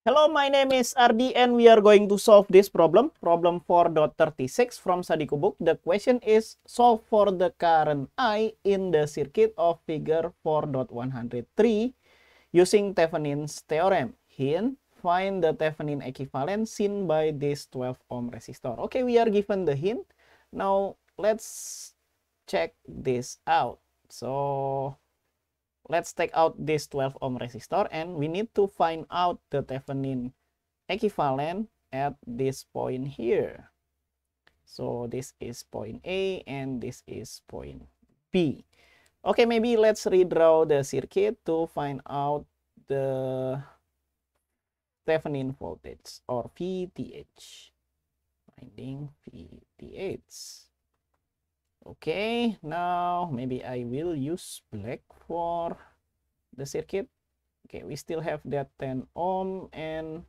Hello, my name is Ardi and we are going to solve this problem, problem 4.36 from Sadiko book. The question is solve for the current I in the circuit of figure 4.103 using Thevenin's theorem. Hint, find the Thevenin equivalent seen by this 12 ohm resistor. Okay, we are given the hint. Now, let's check this out. So, let's take out this 12 ohm resistor and we need to find out the Thevenin equivalent at this point here. So this is point A and this is point B. Okay, maybe let's redraw the circuit to find out the Thevenin voltage or VTH. Finding VTH. Okay, now maybe I will use black for the circuit. Okay, we still have that 10 ohm and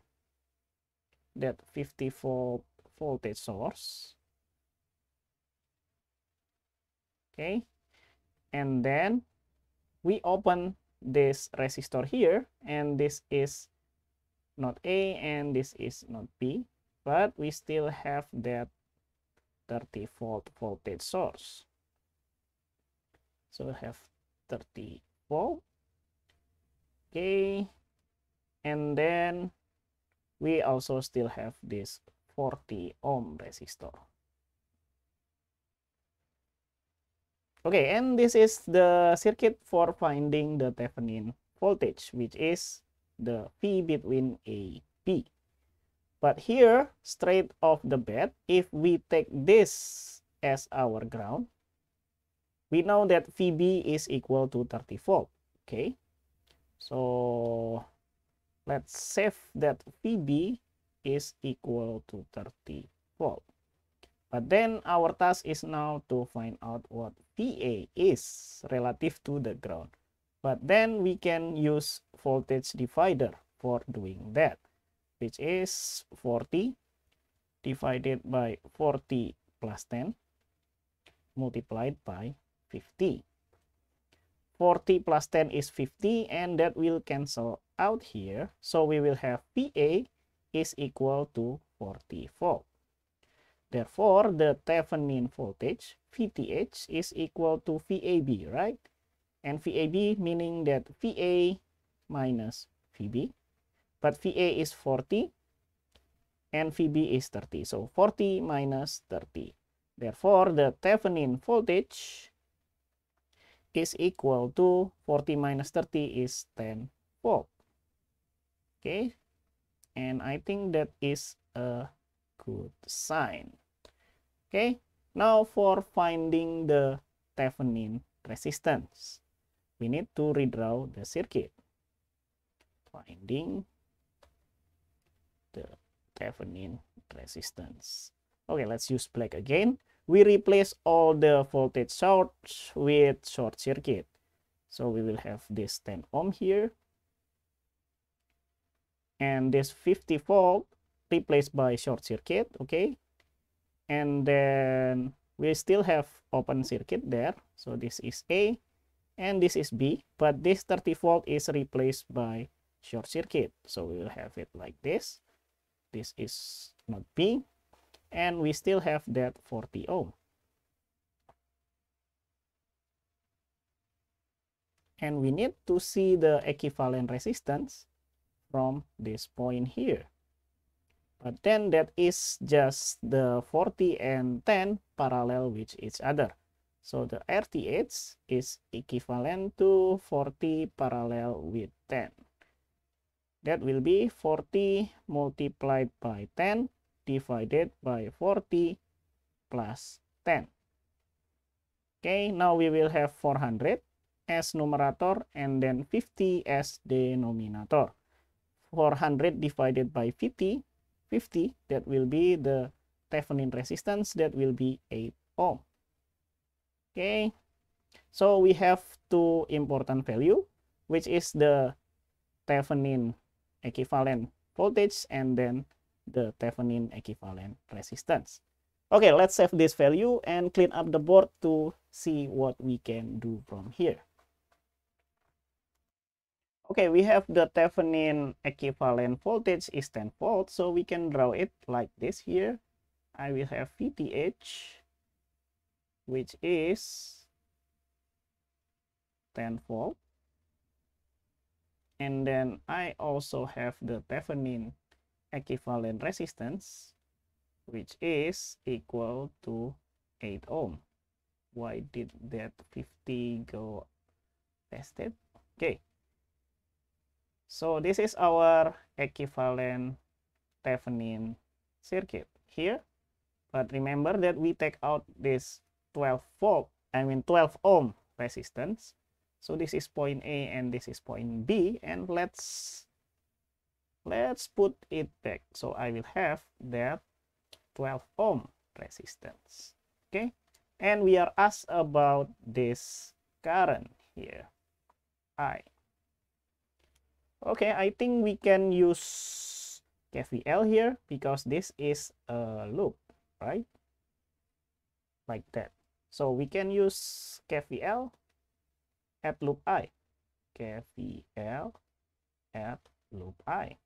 that 50 volt voltage source. Okay, and then we open this resistor here and this is node A and this is node B, but we still have that 30 volt voltage source. So we have 30 volt. Okay. And then we also still have this 40 ohm resistor. Okay, and this is the circuit for finding the Thevenin voltage, which is the V between A, B. But here, straight off the bat, if we take this as our ground, we know that VB is equal to 30 volt. Okay, so let's save that VB is equal to 30 volt. But then our task is now to find out what VA is relative to the ground. But then we can use voltage divider for doing that which is 40 divided by 40 plus 10 multiplied by 50. 40 plus 10 is 50 and that will cancel out here. So we will have VA is equal to 40 volt. Therefore, the Thevenin voltage VTH is equal to VAB, right? And VAB meaning that VA minus VB but VA is 40 and VB is 30. So 40 minus 30. Therefore, the Thevenin voltage is equal to 40 minus 30 is 10 volt. Okay, and I think that is a good sign. Okay, now for finding the Thevenin resistance, we need to redraw the circuit. Finding the Thevenin resistance. Okay, let's use black again. We replace all the voltage source with short circuit. So we will have this 10 ohm here. And this 50 volt replaced by short circuit, okay? And then we still have open circuit there. So this is A and this is B, but this 30 volt is replaced by short circuit. So we will have it like this this is node B and we still have that 40 ohm and we need to see the equivalent resistance from this point here. But then that is just the 40 and 10 parallel with each other. So the RTH is equivalent to 40 parallel with 10 that will be 40 multiplied by 10 divided by 40 plus 10. Okay, now we will have 400 as numerator and then 50 as denominator. 400 divided by 50, 50, that will be the Thevenin resistance, that will be 8 ohm. Okay, so we have two important value, which is the Thevenin equivalent voltage and then the Thevenin equivalent resistance. Okay, let's save this value and clean up the board to see what we can do from here. Okay, we have the Thevenin equivalent voltage is 10 volts, so we can draw it like this here. I will have VTH, which is 10 volt. And then I also have the Thevenin equivalent resistance, which is equal to 8 ohm. Why did that 50 go tested? Okay, so this is our equivalent Thevenin circuit here. But remember that we take out this 12 volt, I mean 12 ohm resistance. So this is point A and this is point B. And let's let's put it back. So I will have that 12 ohm resistance. Okay. And we are asked about this current here. I. Okay, I think we can use KVL here because this is a loop, right? Like that. So we can use KVL at loop I. KVL at loop I.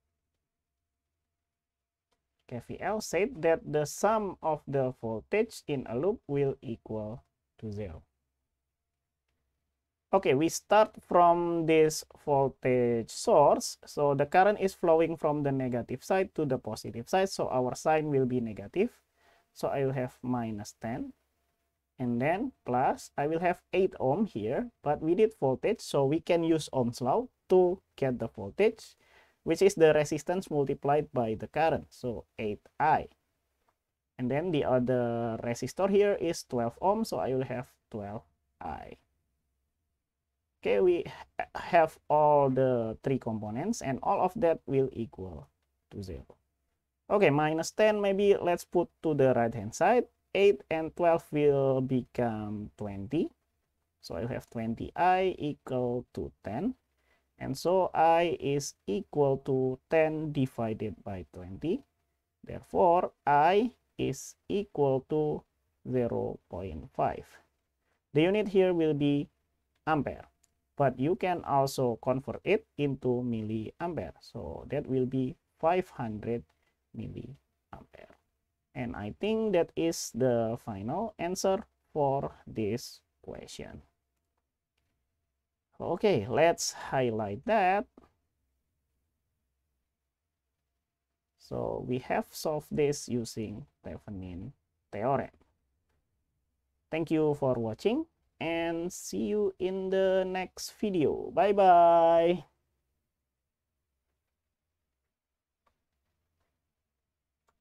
KVL said that the sum of the voltage in a loop will equal to zero. Okay, we start from this voltage source. So the current is flowing from the negative side to the positive side. So our sign will be negative. So I will have minus 10. And then plus, I will have 8 ohm here. But we need voltage, so we can use Ohm's law to get the voltage, which is the resistance multiplied by the current. So 8I. And then the other resistor here is 12 ohm, so I will have 12I okay we have all the three components and all of that will equal to zero okay minus 10 maybe let's put to the right hand side 8 and 12 will become 20 so I have 20i equal to 10 and so i is equal to 10 divided by 20 therefore i is equal to 0 0.5 the unit here will be ampere but you can also convert it into milliampere. So that will be 500 milliampere and i think that is the final answer for this question. Okay let's highlight that. So we have solved this using Thevenin theorem. Thank you for watching and see you in the next video. Bye bye